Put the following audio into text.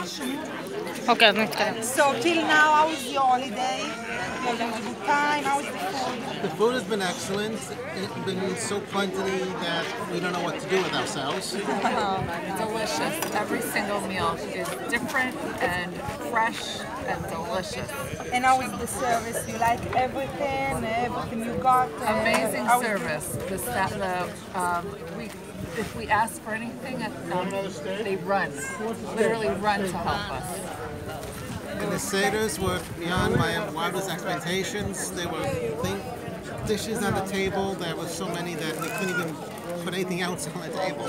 Okay, So till now, how is your holiday? You had a good time? How is the food? The food has been excellent. It's been so plenty that we don't know what to do with ourselves. delicious. Every single meal is different and fresh and delicious. And how is the service? You like everything? Everything you got? Amazing how is service. The staff, the um, we, if we ask for anything, um, they run, literally run to help us. And the Seder's were beyond my wildest expectations. There were thing, dishes on the table. There were so many that we couldn't even put anything else on the table.